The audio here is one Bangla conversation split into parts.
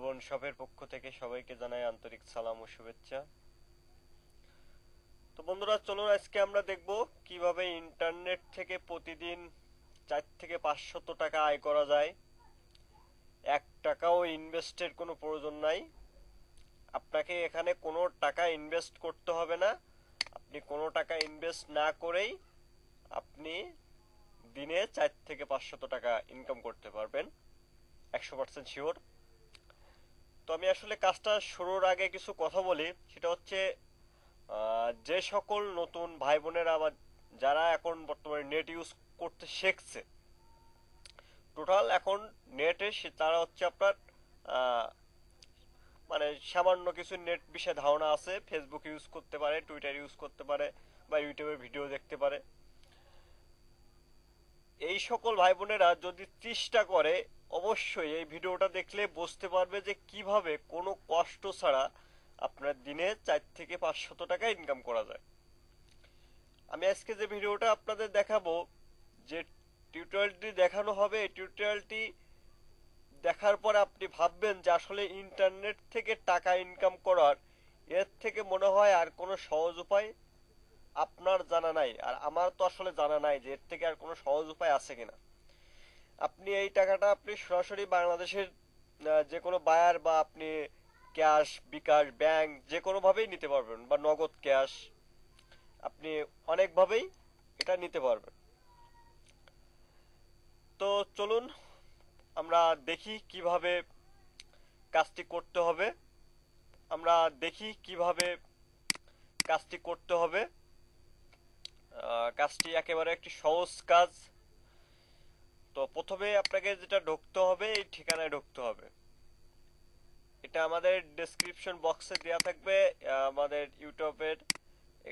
সুন্দরবন শপের পক্ষ থেকে সবাইকে জানাই আন্তরিক সালাম ও শুভেচ্ছা। তো বন্ধুরা, চলুন আজকে আমরা দেখব কীভাবে ইন্টারনেট থেকে প্রতিদিন চার থেকে পাঁচশত টাকা আয় করা যায়। এক টাকাও ইনভেস্টের কোনো প্রয়োজন নাই। আপনাকে এখানে কোনো টাকা ইনভেস্ট করতে হবে না। আপনি কোনো টাকা ইনভেস্ট না করেই আপনি দিনে চার থেকে পাঁচশত টাকা ইনকাম করতে পারবেন। একশো পার্সেন্ট শিওর। তো আমি আসলে কাজটা শুরুর আগে কিছু কথা বলি। সেটা হচ্ছে যে সকল নতুন ভাই বোনেরা বা যারা এখন বর্তমানে নেট ইউজ করতে শিখছে টোটাল এখন নেটে তারা হচ্ছে আপনার মানে সামান্য কিছু নেট বিষয়ে ধারণা আছে। ফেসবুক ইউজ করতে পারে টুইটার ইউজ করতে পারে বা ইউটিউবে ভিডিও দেখতে পারে। এই সকল ভাই বোনেরা যদি চেষ্টা করে অবশ্যই এই ভিডিওটা দেখলে বুঝতে পারবে যে কীভাবে কোনো কষ্ট ছাড়া আপনার দিনে চার থেকে পাঁচশত টাকা ইনকাম করা যায়। আমি আজকে যে ভিডিওটা আপনাদের দেখাবো, যে টিউটোরিয়ালটি দেখানো হবে, এই টিউটোরিয়ালটি দেখার পর আপনি ভাববেন যে আসলে ইন্টারনেট থেকে টাকা ইনকাম করার এর থেকে মনে হয় আর কোনো সহজ উপায় আপনার জানা নাই। আর আমার তো আসলে জানা নাই যে এর থেকে আর কোনো সহজ উপায় আছে কিনা। আপনি এই টাকাটা আপনি সরাসরি বাংলাদেশের যে কোনো বায়ার বা আপনি ক্যাশ বিকাশ ব্যাংক যে কোনোভাবেই নিতে পারবেন বা নগদ ক্যাশ আপনি অনেকভাবেই এটা নিতে পারবেন। তো চলুন আমরা দেখি কীভাবে কাজটি করতে হবে। আমরা দেখি কীভাবে কাজটি করতে হবে। কাজটি একেবারে একটি সহজ কাজ। তো প্রথমে আপনাকে যেটা ঢুকতে হবে, এই ঠিকানায় ঢুকতে হবে। এটা আমাদের ডেসক্রিপশন বক্সে দেওয়া থাকবে আমাদের ইউটিউবের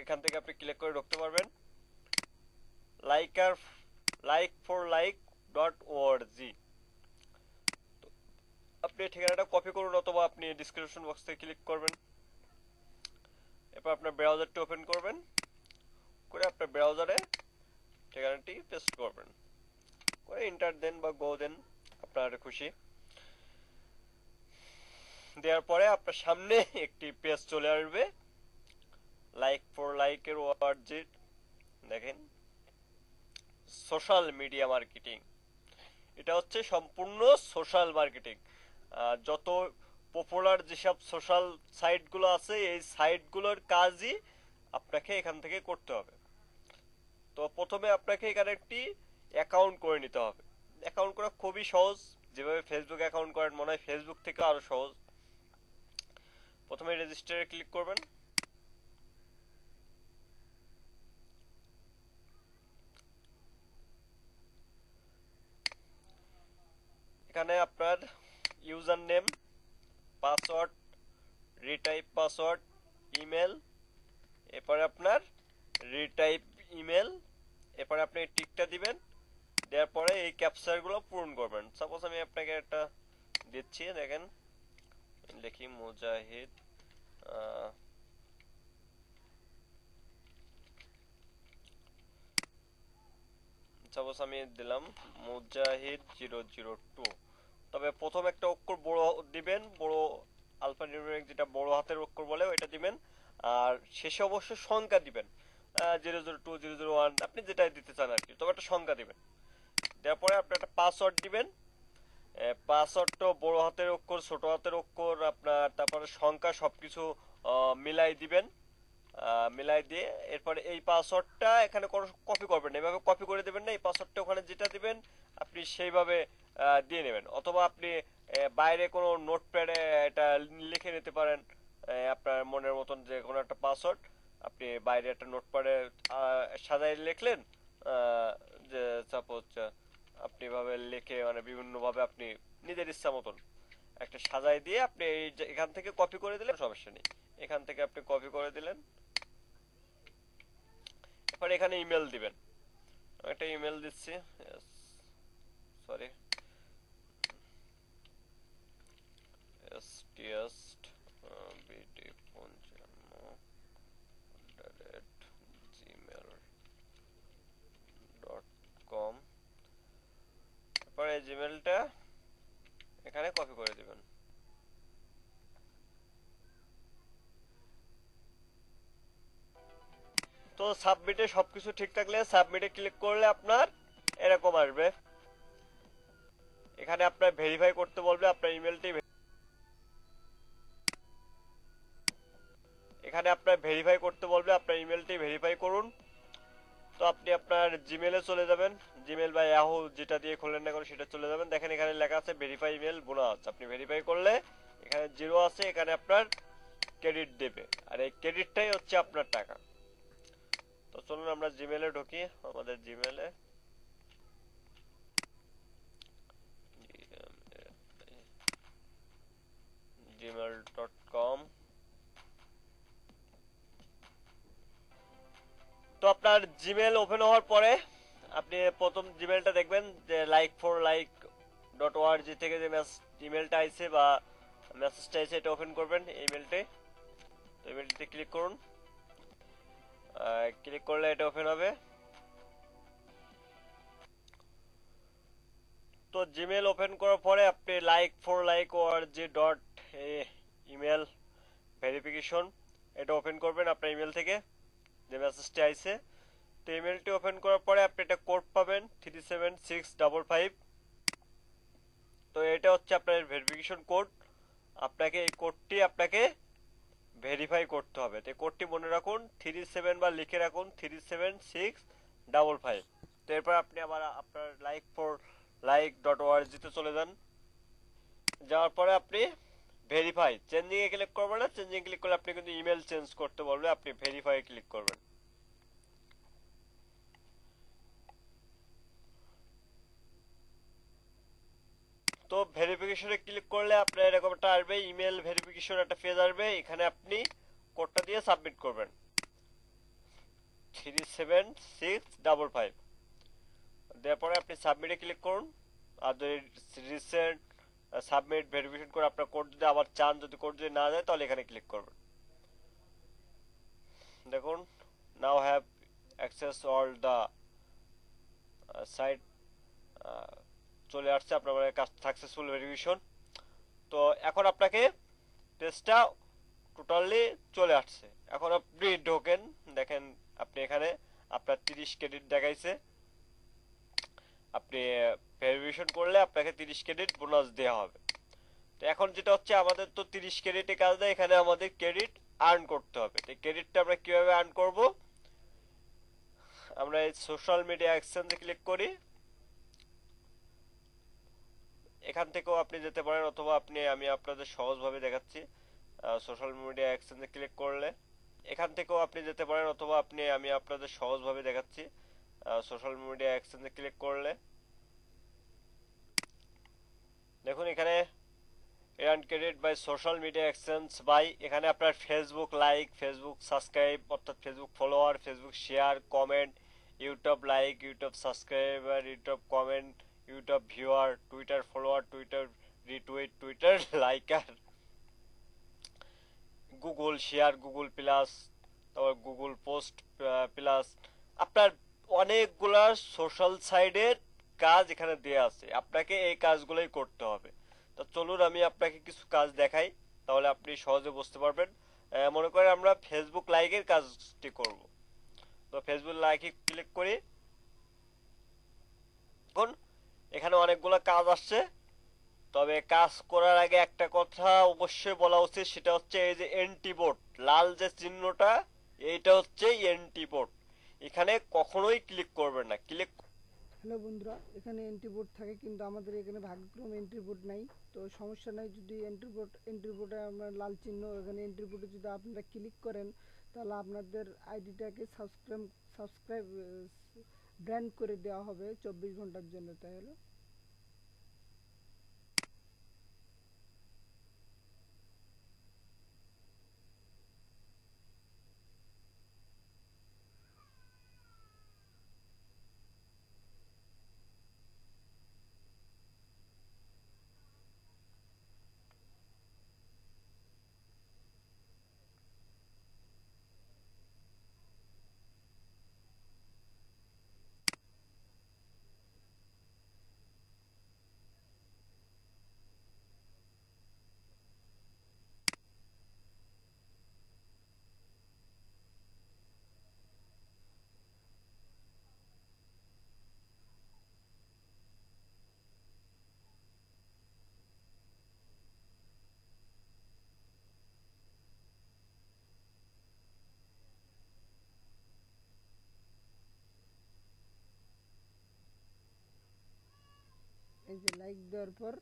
এখান থেকে আপনি ক্লিক করে ঢুকতে পারবেন। Liker like for like dot ORG আপনি ঠিকানাটা কপি করুন অথবা আপনি ডিসক্রিপশন বক্স থেকে ক্লিক করবেন। এরপর আপনার ব্রাউজারটি ওপেন করবেন। করে আপনার ব্রাউজারে ঠিকানাটি পেস্ট করবেন। করে ইন্টার দেন বা গো দেন, আপনার খুশি। দেওয়ার পরে আপনার সামনে একটি পেজ চলে আসবে। লাইক ফর লাইকের ওয়ার্ডজির দেখেন। সোশ্যাল মিডিয়া মার্কেটিং এটা হচ্ছে সম্পূর্ণ সোশ্যাল মার্কেটিং যত পপুলার যেসব সোশ্যাল সাইটগুলো আছে, এই সাইটগুলোর কাজই আপনাকে এখান থেকে করতে হবে। তো প্রথমে আপনাকে এখানে একটি অ্যাকাউন্ট করে নিতে হবে। অ্যাকাউন্ট করা খুবই সহজ। যেভাবে ফেসবুক অ্যাকাউন্ট করেন মনে হয় ফেসবুক থেকে আরও সহজ। প্রথমে রেজিস্টারে ক্লিক করবেন। এখানে আপনার user name password retype password email এরপরে আপনার রিটাইপ ইমেল এরপরে আপনি টিকটা দিবেন। দেওয়ার পরে এই ক্যাপচারগুলো পূরণ করবেন। সাপোজ আমি আপনাকে একটা দিচ্ছি, দেখেন। লিখি মুজাহিদ সাপোজ আমি দিলাম মুজাহিদ জিরো জিরো টু। তবে প্রথম একটা অক্ষর বড় দিবেন, বড় আলফা নিউমেরিক যেটা বড় হাতের অক্ষর বলে ওইটা দিবেন। আর শেষে অবশ্য সংখ্যা দিবেন। Zero zero two, zero zero one, আপনি যেটা দিতে চান আর কি, তবে একটা সংখ্যা দিবেন। দেওয়ার পরে আপনি একটা পাসওয়ার্ড দিবেন। পাসওয়ার্ডটা বড় হাতের অক্ষর, ছোট হাতের অক্ষর, আপনার তারপরে সংখ্যা সবকিছু মিলাই দিবেন। মিলাই দিয়ে এরপরে এই পাসওয়ার্ডটা এখানে কপি করবেন না। এভাবে কপি করে দেবেন না, এই পাসওয়ার্ডটা ওখানে যেটা দিবেন, আপনি সেইভাবে দিয়ে নেবেন। অথবা আপনি বাইরে কোনো নোটপ্যাডে এটা লিখে নিতে পারেন আপনার মনের মতন যে কোনো একটা পাসওয়ার্ড আপনি বাইরে একটা নোটপ্যাডে সাজাই লিখলেন যে সাপোজ আপনি এভাবে লিখে মানে বিভিন্ন ভাবে আপনি নিজের ইচ্ছা মতন একটা সাজাই দিয়ে আপনি এখান থেকে কপি করে দিলেন, সমস্যা নেই। এখান থেকে আপনি কপি করে দিলেন। এরপর এখানে ইমেল দিবেন। একটা ইমেল দিচ্ছি। সরি এসটিএস বিডি পঞ্চান্ন জিমেল ডট কম তারপরে জিমেলটা এখানে কপি করে দিবেন। তো সাবমিটে সবকিছু ঠিক থাকলে সাবমিটে ক্লিক করলে আপনার এরকম আসবে। এখানে আপনার ভেরিফাই করতে বলবে, আপনার ইমেলটি এখানে আপনার ভেরিফাই করতে বলবে, আপনার ইমেলটি ভেরিফাই আপনি আপনার জিমেলে চলে যাবেন। জিমেল বা ইয়াহু যেটা দিয়ে খোলেন না কেন সেটা চলে যাবেন। দেখেন এখানে লেখা আছে ভেরিফাই ইমেল বোনাস আপনি ভেরিফাই করলে এখানে জিরো আছে, এখানে আপনার ক্রেডিট দেবে। আর এই ক্রেডিটটাই হচ্ছে আপনার টাকা। তো চলুন আমরা জিমেলে ঢুকি, আমাদের জিমেলে কম তো আপনার জিমেল ওপেন হওয়ার পরে আপনি প্রথম জিমেলটা দেখবেন যে like for like dot ORG থেকে যে ইমেলটা আইছে বা মেসেজটা আইছে, এটা ওপেন করবেন ইমেলটি তো ইমেলটিতে ক্লিক করুন। ক্লিক করলে এটা ওপেন হবে। তো জিমেল ওপেন করার পরে আপনি like for like ORG dot email verification এটা ওপেন করবেন আপনার ইমেল থেকে। যে মেসেজটি আইছে তো ইমেলটি ওপেন করার পরে আপনি একটা কোড পাবেন three seven six double five তো এটা হচ্ছে আপনার ভেরিফিকেশন কোড আপনাকে এই কোডটি আপনাকে ভেরিফাই করতে হবে। তো কোডটি মনে রাখুন থ্রি সেভেন বা লিখে রাখুন three seven six double five তো এরপর আপনি আবার আপনার লাইক ফর লাইক ডট ওআরজিতে চলে যান। যাওয়ার পরে আপনি ভেরিফাই চেঞ্জিং এ ক্লিক করবেন না চেঞ্জিং ক্লিক করলে আপনি কিন্তু ইমেল চেঞ্জ করতে বলবে, আপনি ভেরিফাই ক্লিক করবেন। তো ভেরিফিকেশনে ক্লিক করলে আপনার এরকম একটা আসবে ইমেল ভেরিফিকেশন একটা পেজ আসবে, এখানে আপনি কোডটা দিয়ে সাবমিট করবেন। Three seven six double five দেওয়ার পরে আপনি সাবমিটে ক্লিক করুন, আর যদি রিসেন্ট সাবমিট ভেরিফিকেশন করে আপনার কোড যদি আবার চান, যদি কোড যদি না যায় তাহলে এখানে ক্লিক করবেন। দেখুন now have access all the site চলে আসছে আপনার মানে কাজ সাকসেসফুল ভেরিফিকেশন তো এখন আপনাকে টেস্টটা টোটালি চলে আসছে। এখন আপনি ঢোকেন, দেখেন আপনি এখানে আপনার তিরিশ ক্রেডিট দেখাইছে। আপনি ভেরিফিকেশন করলে আপনাকে তিরিশ ক্রেডিট বোনাস দেওয়া হবে। তো এখন যেটা হচ্ছে, আমাদের তো তিরিশ ক্রেডিটে কাজ দেয়, এখানে আমাদের ক্রেডিট আর্ন করতে হবে। তো ক্রেডিটটা আমরা কীভাবে আর্ন করব? আমরা এই সোশ্যাল মিডিয়া এক্সচেঞ্জে ক্লিক করি। এখান থেকেও আপনি যেতে পারেন, অথবা আপনি, আমি আপনাদের সহজভাবে দেখাচ্ছি সোশ্যাল মিডিয়া এক্সচেঞ্জে ক্লিক করলে। এখান থেকেও আপনি যেতে পারেন, অথবা আপনি, আমি আপনাদের সহজভাবে দেখাচ্ছি সোশ্যাল মিডিয়া এক্সচেঞ্জে ক্লিক করলে। দেখুন এখানে earn credit by social media exchange by এখানে আপনার ফেসবুক লাইক ফেসবুক সাবস্ক্রাইব অর্থাৎ Facebook follower Facebook share comment YouTube like YouTube subscriber YouTube comment YouTube viewer Twitter follower Twitter retweet Twitter liker Google share Google plus তারপর গুগল পোস্ট প্লাস আপনার অনেকগুলা সোশ্যাল সাইডের কাজ এখানে দেয়া আছে। আপনাকে এই কাজগুলোই করতে হবে। তো চলুন, আমি আপনাকে কিছু কাজ দেখাই, তাহলে আপনি সহজে বুঝতে পারবেন। মনে করেন আমরা ফেসবুক লাইকের কাজটি করব। তো ফেসবুক লাইকে ক্লিক করি। এখন এখানে অনেকগুলো কাজ আসছে। তবে কাজ করার আগে একটা কথা অবশ্যই বলা উচিত, সেটা হচ্ছে এই যে এন্টিবোর্ড লাল যে চিহ্নটা, এইটা হচ্ছে এন্টিবোর্ড এখানে কখনোই ক্লিক করবেন না। ক্লিক হ্যালো বন্ধুরা, এখানে এন্ট্রি বোর্ড থাকে, কিন্তু আমাদের এখানে ভাগ্যক্রম এন্ট্রি বোর্ড নাই। তো সমস্যা নাই, যদি এন্ট্রি বোর্ড এন্ট্রি বোর্ডে আমরা লাল চিহ্ন, এখানে এন্ট্রি বোর্ডে যদি আপনারা ক্লিক করেন, তাহলে আপনাদের আইডিটাকে সাবস্ক্রাইব সাবস্ক্রাইব ব্র্যান্ড করে দেওয়া হবে চব্বিশ ঘণ্টার জন্য, তাই হলো। এই যে লাইক দেওয়ার পর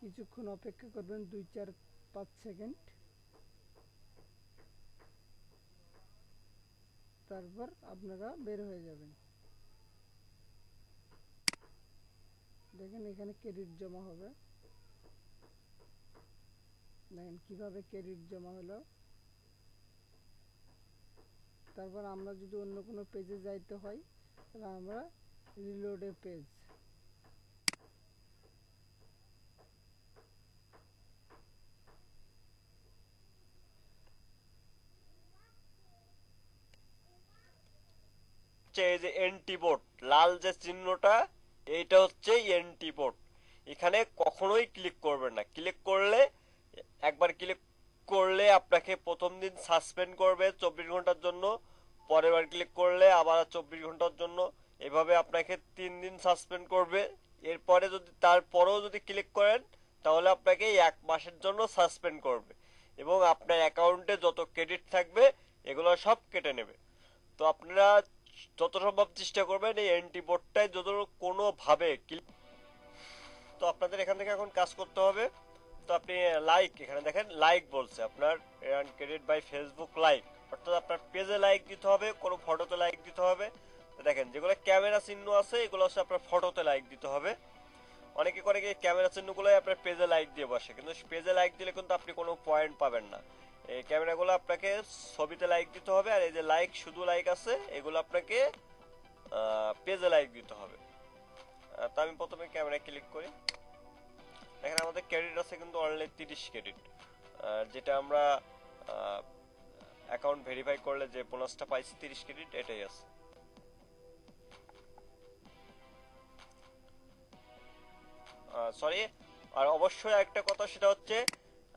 কিছুক্ষণ অপেক্ষা করবেন দুই চার পাঁচ সেকেন্ড তারপর আপনারা বের হয়ে যাবেন। দেখেন এখানে ক্রেডিট জমা হবে। দেখেন কীভাবে ক্রেডিট জমা হলো। তারপর আমরা যদি অন্য কোনো পেজে যাইতে হয়, তাহলে আমরা রিলোডে পেজ হচ্ছে এই যে এন্টি বোর্ড লাল যে চিহ্নটা, এইটা হচ্ছে এন্টি বোর্ড এখানে কখনোই ক্লিক করবেন না। ক্লিক করলে, একবার ক্লিক করলে আপনাকে প্রথম দিন সাসপেন্ড করবে চব্বিশ ঘণ্টার জন্য, পরের বার ক্লিক করলে আবার চব্বিশ ঘণ্টার জন্য। এভাবে আপনাকে তিন দিন সাসপেন্ড করবে। এরপরে যদি, তারপরেও যদি ক্লিক করেন, তাহলে আপনাকে এক মাসের জন্য সাসপেন্ড করবে। এবং আপনার অ্যাকাউন্টে যত ক্রেডিট থাকবে, এগুলো সব কেটে নেবে। তো আপনারা যত সম্ভব চেষ্টা করবেন এই অ্যান্টি বোর্ডটায় যত কোনোভাবে তো আপনাদের এখান থেকে এখন কাজ করতে হবে। তো আপনি লাইক এখানে দেখেন লাইক বলছে আপনার ক্রেডিট বাই ফেসবুক লাইক অর্থাৎ আপনার পেজে লাইক দিতে হবে, কোনো ফটোতে লাইক দিতে হবে। দেখেন, যেগুলো ক্যামেরা চিহ্ন আছে, এগুলো হচ্ছে আপনার ফটোতে লাইক দিতে হবে। অনেকে করে ক্যামেরা চিহ্নগুলোই আপনার পেজে লাইক দিয়ে বসে। কিন্তু পেজে লাইক দিলে কিন্তু আপনি কোনো পয়েন্ট পাবেন না। এই ক্যামেরাগুলো আপনাকে ছবিতে লাইক দিতে হবে, আর এই যে লাইক শুধু লাইক আছে, এগুলো আপনাকে পেজে লাইক দিতে হবে। তা আমি প্রথমে ক্যামেরা ক্লিক করি। দেখেন আমাদের ক্রেডিট আছে কিন্তু অনলি তিরিশ ক্রেডিট যেটা আমরা অ্যাকাউন্ট ভেরিফাই করলে যে বোনাসটা পাইছি তিরিশ ক্রেডিট এটাই আছে। সরি আর অবশ্যই একটা কথা সেটা হচ্ছে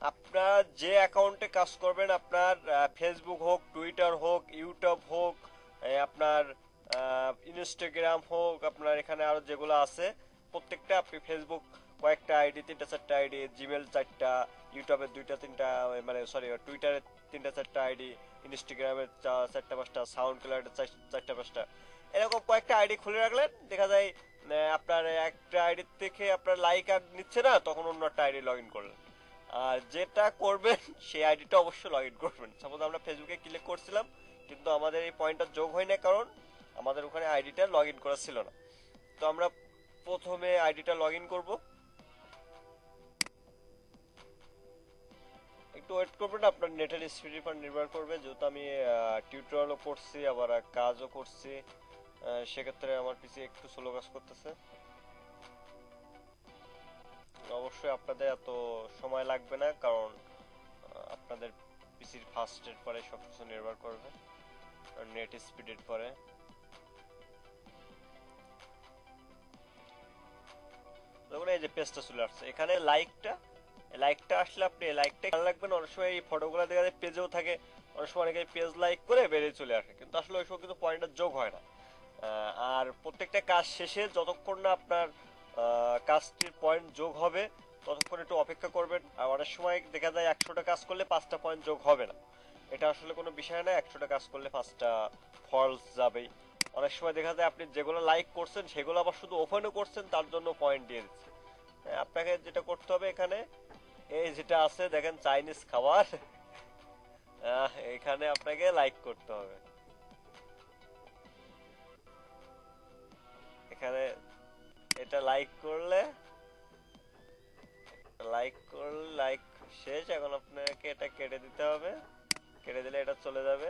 আপনার যে অ্যাকাউন্টে কাজ করবেন, আপনার ফেসবুক হোক টুইটার হোক ইউটিউব হোক আপনার ইনস্টাগ্রাম হোক, আপনার এখানে আরও যেগুলো আছে, প্রত্যেকটা আপনি ফেসবুক কয়েকটা আইডি তিনটা চারটা আইডি জিমেল চারটা ইউটিউবের দুইটা, তিনটা মানে সরি টুইটারের তিনটা, চারটা আইডি ইনস্টাগ্রামের চারটা, পাঁচটা সাউন্ড ক্লাউডের চারটা, পাঁচটা। এরকম কয়েকটা আইডি খুলে রাখলেন দেখা যায় আপনার একটা আইডি থেকে আপনার লাইক আর নিচ্ছে না, তখন অন্য একটা আইডি লগ ইন করলেন। আর যেটা করবেন, সেই আইডিটা অবশ্যই লগ ইন করবেন। সাপোজ আমরা ফেসবুকে ক্লিক করছিলাম, কিন্তু আমাদের এই পয়েন্টটা যোগ হয় না কারণ আমাদের ওখানে আইডিটা লগ ইন করা ছিল না। তো আমরা প্রথমে আইডিটা লগ ইন করব। একটু ওয়েট করবেন, আপনার নেটের স্পিড উপর নির্ভর করবে। যেহেতু আমি টিউটোরিয়ালও করছি, আবার কাজও করছি সেক্ষেত্রে আমার পিসি একটু স্লো কাজ করতেছে। অবশ্যই আপনাদের এত সময় লাগবে না, কারণ আপনাদের পিসির ফাস্টের পরে সবকিছু নির্ভর করবে আর নেট স্পিডের পরে। দেখুন, এই যে পেজটা চলে আসছে। এখানে লাইকটা লাইকটা আসলে আপনি লাইকটা খেয়াল রাখবেন, অনেক সময় এই ফটোগুলো দেখা যায় পেজেও থাকে, অনেক সময় অনেকে পেজ লাইক করে বেরিয়ে চলে আসে, কিন্তু আসলে ওই সময় কিন্তু পয়েন্টটা যোগ হয় না। আর প্রত্যেকটা কাজ শেষে যতক্ষণ না আপনার কাজটির পয়েন্ট যোগ হবে ততক্ষণ একটু অপেক্ষা করবেন। আর অনেক সময় দেখা যায় একশোটা কাজ করলে পাঁচটা পয়েন্ট যোগ হবে না। এটা আসলে কোনো বিষয় না একশোটা কাজ করলে পাঁচটা ফলস যাবেই। অনেক সময় দেখা যায় আপনি যেগুলো লাইক করছেন সেগুলো আবার শুধু ওপেনও করছেন তার জন্য পয়েন্ট দিয়ে দিচ্ছে। হ্যাঁ, আপনাকে যেটা করতে হবে এখানে এই যেটা আছে দেখেন চাইনিজ খাবার এখানে আপনাকে লাইক করতে হবে। এখানে এটা লাইক করলে লাইক করলে লাইক শেষ। এখন আপনাকে এটা কেটে দিতে হবে। কেটে দিলে এটা চলে যাবে।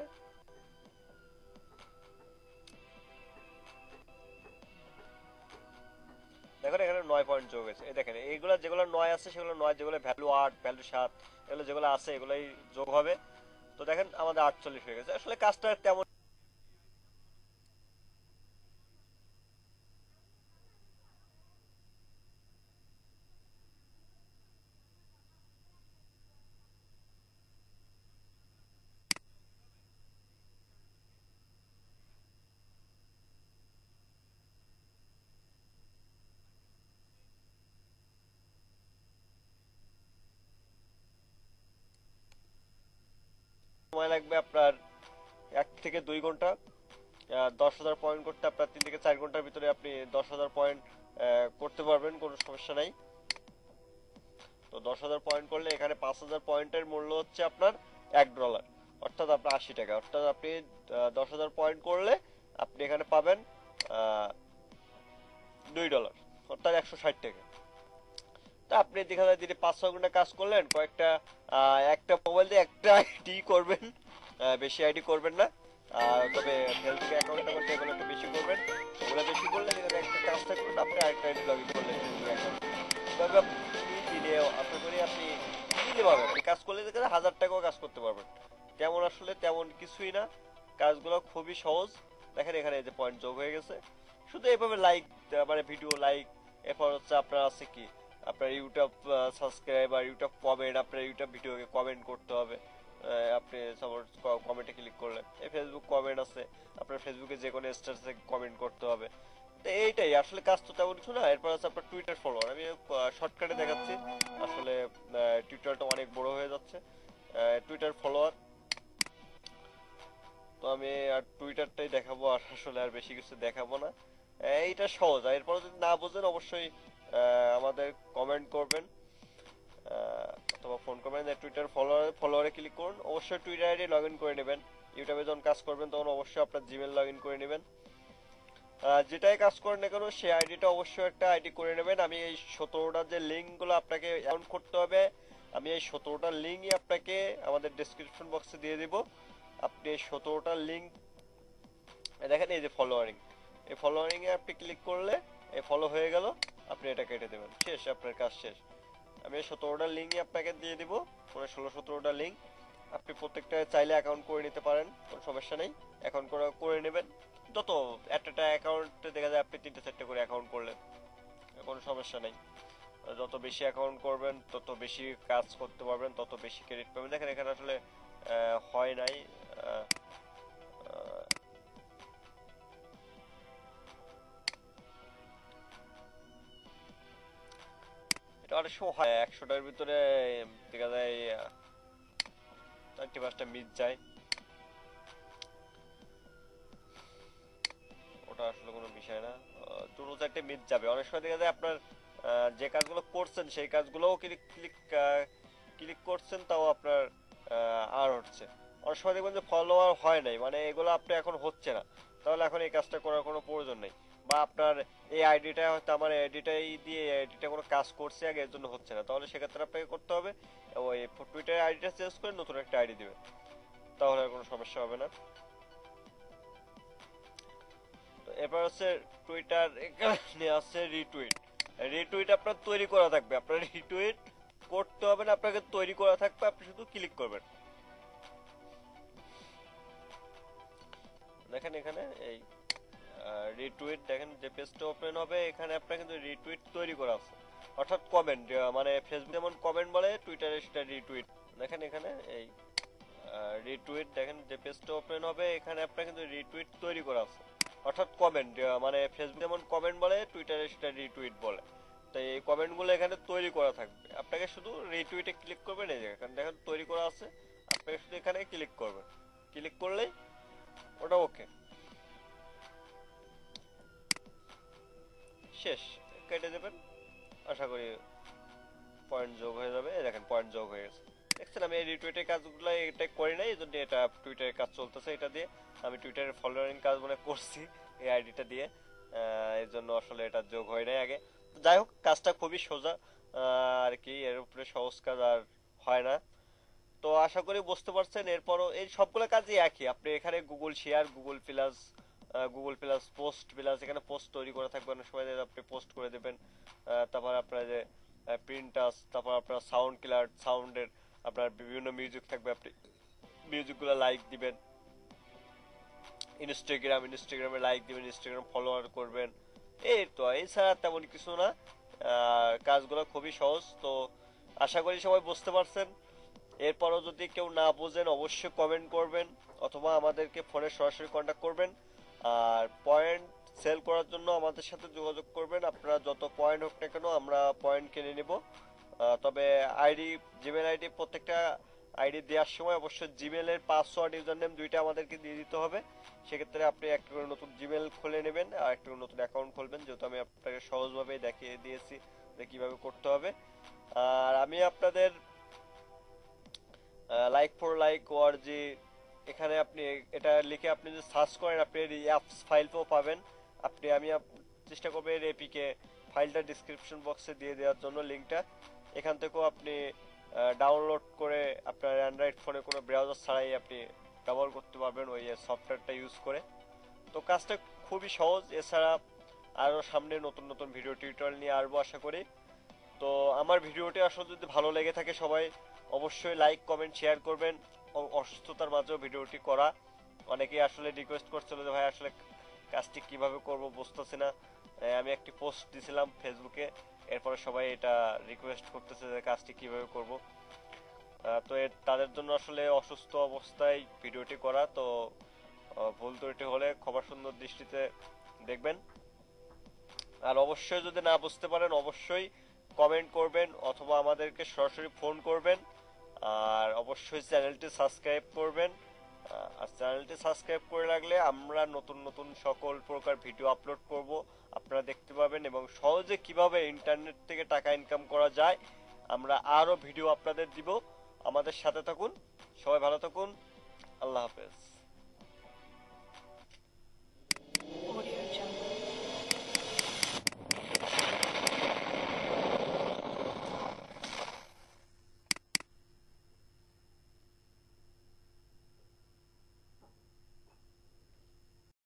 দেখুন, এখানে নয় পয়েন্ট যোগ হয়েছে। এই দেখেন, এইগুলো যেগুলো নয় আছে, সেগুলো নয়, যেগুলো ভ্যালু আট ভ্যালু সাত, এগুলো যেগুলো আছে, এগুলোই যোগ হবে। তো দেখেন, আমাদের আটচল্লিশ হয়ে গেছে। আসলে কাজটা তেমন সময় লাগবে আপনার এক থেকে দুই ঘণ্টা দশ হাজার পয়েন্ট করতে আপনার তিন থেকে চার ঘণ্টার ভিতরে আপনি দশ হাজার পয়েন্ট করতে পারবেন, কোনো সমস্যা নাই। তো দশ হাজার পয়েন্ট করলে এখানে পাঁচ হাজার পয়েন্টের মূল্য হচ্ছে আপনার এক ডলার অর্থাৎ আপনার আশি টাকা। অর্থাৎ আপনি দশ হাজার পয়েন্ট করলে আপনি এখানে পাবেন দুই ডলার অর্থাৎ একশো ষাট টাকা। তা আপনি দেখা যায় দিনে পাঁচ ছ ঘণ্টা কাজ করলেন, কয়েকটা একটা মোবাইল দিয়ে একটা আইডি করবেন বেশি আইডি করবেন না। তবে ফেসবুক অ্যাকাউন্ট যখন এগুলো একটু বেশি করবেন। ওগুলো বেশি করলে দেখা একটা কাজ থাকবে আপনি আরেকটা আইডি লগ ইন করলেন ফেসবুক অ্যাকাউন্ট তবে আপনি দিনে, আশা করি আপনি পাবেন। আপনি কাজ করলে দেখা যায় হাজার টাকাও কাজ করতে পারবেন। তেমন আসলে তেমন কিছুই না। কাজগুলো খুবই সহজ। দেখেন এখানে যে পয়েন্ট যোগ হয়ে গেছে। শুধু এভাবে লাইক মানে ভিডিও লাইক এরপর হচ্ছে আপনার আছে কি? আপনার ইউটিউব সাবস্ক্রাইব আর ইউটিউব কমেন্ট আপনার ইউটিউব ভিডিওকে কমেন্ট করতে হবে। আপনি সাপোজ কমেন্টে ক্লিক করলেন এই ফেসবুক কমেন্ট আছে, আপনার ফেসবুকে যে কোনো স্ট্যাটাসে কমেন্ট করতে হবে। তো এইটাই, আসলে কাজ তো তেমন কিছু না। এরপর আছে আপনার টুইটার ফলোয়ার আমি শর্টকাটে দেখাচ্ছি। আসলে টুইটারটা অনেক বড় হয়ে যাচ্ছে। টুইটার ফলোয়ার তো আমি আর টুইটারটাই দেখাবো। আর আসলে আর বেশি কিছু দেখাবো না। এইটা সহজ। আর এরপর যদি না বোঝেন, অবশ্যই আমাদের কমেন্ট করবেন। অথবা ফোন করবেন। টুইটার ফলোয়ার ফলোয়ারে ক্লিক করুন। অবশ্যই টুইটার আইডি লগ ইন করে নেবেন। ইউটিউবে যখন কাজ করবেন, তখন অবশ্যই আপনার জিমেল লগ ইন করে নেবেন। যেটাই কাজ করেন না কেন, সেই আইডিটা অবশ্যই একটা আইডি করে নেবেন। আমি এই সতেরোটা যে লিঙ্কগুলো আপনাকে অ্যাকাউন্ট করতে হবে, আমি এই সতেরোটা লিঙ্কই আপনাকে আমাদের ডেসক্রিপশন বক্সে দিয়ে দিব। আপনি এই সতেরোটা লিঙ্ক দেখেন এই যে ফলোয়ারিং এই ফলোয়ারিংয়ে আপনি ক্লিক করলে, এই ফলো হয়ে গেল। আপনি এটা কেটে দেবেন। শেষ, আপনার কাজ শেষ। আমি সতেরোটা লিঙ্কই আপনাকে দিয়ে দিব। মানে ষোলো সতেরোটা লিঙ্ক আপনি প্রত্যেকটা চাইলে অ্যাকাউন্ট করে নিতে পারেন, কোনো সমস্যা নেই। অ্যাকাউন্ট করে করে নেবেন। যত একটা অ্যাকাউন্টে দেখা যায় আপনি তিনটে চারটে করে অ্যাকাউন্ট করলেন, কোনো সমস্যা নেই। যত বেশি অ্যাকাউন্ট করবেন, তত বেশি কাজ করতে পারবেন, তত বেশি ক্রেডিট পাবেন। দেখেন এখানে আসলে হয় নাই। এটা হয়, একশোটার ভিতরে দেখা যায় চারটি পাঁচটা মিস যায়। ওটা আসলে কোনো বিষয় না। দুটো চারটে মিস যাবে। অনেক সময় দেখা যায় আপনার যে কাজগুলো করছেন, সেই কাজগুলোও ক্লিক ক্লিক ক্লিক করছেন, তাও আপনার আর হচ্ছে। অনেক সময় দেখবেন যে ফলোয়ার হয় নাই মানে এগুলো আপনি এখন হচ্ছে না। তাহলে এখন এই কাজটা করার কোনো প্রয়োজন নেই। বা আপনার এই আইডিটা হয়তো আমার আইডিটাই দিয়ে আইডিটা কোনো কাজ করছে আগে, এর জন্য হচ্ছে না। তাহলে সেক্ষেত্রে আপনাকে করতে হবে, ওই টুইটার আইডিটা চেঞ্জ করে নতুন একটা আইডি দিবেন। তাহলে আর কোনো সমস্যা হবে না। তো এবার হচ্ছে টুইটার এখানে আছে রিটুইট রিটুইট আপনার তৈরি করা থাকবে। আপনার রিটুইট করতে হবে না, আপনাকে তৈরি করা থাকবে, আপনি শুধু ক্লিক করবেন। দেখেন এখানে এই রিটুইট দেখেন যে পেজটা ওপেন হবে, এখানে আপনার কিন্তু রিটুইট তৈরি করা আছে। অর্থাৎ কমেন্ট মানে ফেসবুক যেমন কমেন্ট বলে টুইটারে সেটা রিটুইট দেখেন এখানে এই রিটুইট দেখেন যে পেজটা ওপেন হবে, এখানে আপনার কিন্তু রিটুইট তৈরি করা আছে। অর্থাৎ কমেন্ট মানে ফেসবুক যেমন কমেন্ট বলে টুইটারে সেটা রিটুইট বলে। তো এই কমেন্টগুলো এখানে তৈরি করা থাকবে। আপনাকে শুধু রিটুইটে ক্লিক করবেন, এই যে এখানে দেখেন তৈরি করা আছে, আপনাকে শুধু এখানে ক্লিক করবেন। ক্লিক করলেই ওটা ওকে শেষ, কেটে দেবেন। আশা করি পয়েন্ট যোগ হয়ে যাবে। এই দেখেন পয়েন্ট যোগ হয়ে গেছে। দেখছেন, আমি এই রিটুইটের কাজগুলো এটা করি নাই, এই জন্য এটা টুইটারের কাজ চলতেছে এটা দিয়ে। আমি টুইটারের ফলোয়ারিং কাজ মনে করছি এই আইডিটা দিয়ে। এর জন্য আসলে এটা যোগ হয় নাই আগে। যাই হোক, কাজটা খুবই সোজা। আর কি, এর উপরে সহজ কাজ আর হয় না। তো আশা করি বুঝতে পারছেন, এরপরও এই সবগুলো কাজই একই। আপনি এখানে Google share Google plus Google plus post plus এখানে পোস্ট তৈরি করা থাকবে। অনেক সময় আপনি পোস্ট করে দেবেন। তারপর আপনার যে প্রিন্টাস তারপর আপনার সাউন্ড কিলার সাউন্ডের আপনার বিভিন্ন মিউজিক থাকবে। আপনি মিউজিকগুলো লাইক দিবেন। ইনস্টাগ্রাম ইনস্টাগ্রামে লাইক দিবেন ইনস্টাগ্রাম ফলোয়ার করবেন। এই তো, এছাড়া তেমন কিছু না। কাজগুলো খুবই সহজ। তো আশা করি সবাই বুঝতে পারছেন। এরপরও যদি কেউ না বোঝেন, অবশ্যই কমেন্ট করবেন। অথবা আমাদেরকে ফোনে সরাসরি কন্ট্যাক্ট করবেন। আর পয়েন্ট সেল করার জন্য আমাদের সাথে যোগাযোগ করবেন। আপনারা যত পয়েন্ট হোক না কেন আমরা পয়েন্ট কিনে নিব। তবে আইডি জিমেল আইডি প্রত্যেকটা আইডি দেওয়ার সময় অবশ্যই জিমেলের পাসওয়ার্ড ইউজার নেম দুইটা আমাদেরকে দিয়ে দিতে হবে। সেক্ষেত্রে আপনি একটা করে নতুন জিমেল খুলে নেবেন আর একটা করে নতুন অ্যাকাউন্ট খুলবেন, যেহেতু আমি আপনাকে সহজভাবেই দেখিয়ে দিয়েছি যে কীভাবে করতে হবে। আর আমি আপনাদের লাইক ফর লাইক ওয়ার যে এখানে আপনি এটা লিখে আপনি যদি সার্চ করেন, আপনি অ্যাপস ফাইলটাও পাবেন। আপনি, আমি চেষ্টা করবেন এর এপিকে ফাইলটা ডিসক্রিপশন বক্সে দিয়ে দেওয়ার জন্য লিঙ্কটা এখান থেকেও আপনি ডাউনলোড করে আপনার অ্যান্ড্রয়েড ফোনে কোনো ব্রাউজার ছাড়াই আপনি ব্যবহার করতে পারবেন ওই সফটওয়্যারটা ইউজ করে। তো কাজটা খুবই সহজ। এছাড়া আরও সামনে নতুন নতুন ভিডিও টিউটোরিয়াল নিয়ে আসব আশা করি। তো আমার ভিডিওটি আসলে যদি ভালো লেগে থাকে সবাই, অবশ্যই লাইক কমেন্ট শেয়ার করবেন। অসুস্থতার মাঝেও ভিডিওটি করা। অনেকেই আসলে রিকোয়েস্ট করছিল যে, ভাই, আসলে কাজটি কীভাবে করব বুঝতেছি না। আমি একটি পোস্ট দিছিলাম ফেসবুকে এরপরে সবাই এটা রিকোয়েস্ট করতেছে যে, কাজটি কীভাবে করব? তো তাদের জন্য আসলে অসুস্থ অবস্থায় ভিডিওটি করা। তো ভুল ত্রুটি হলে খবর সুন্দর দৃষ্টিতে দেখবেন। আর অবশ্যই যদি না বুঝতে পারেন, অবশ্যই কমেন্ট করবেন অথবা আমাদেরকে সরাসরি ফোন করবেন। আর অবশ্যই চ্যানেলটি সাবস্ক্রাইব করবেন। আর চ্যানেলটি সাবস্ক্রাইব করে রাখলে আমরা নতুন নতুন সকল প্রকার ভিডিও আপলোড করব। আপনারা দেখতে পাবেন এবং সহজে কীভাবে ইন্টারনেট থেকে টাকা ইনকাম করা যায়, আমরা আরও ভিডিও আপনাদের দিব। আমাদের সাথে থাকুন, সবাই ভালো থাকুন। আল্লাহ হাফেজ।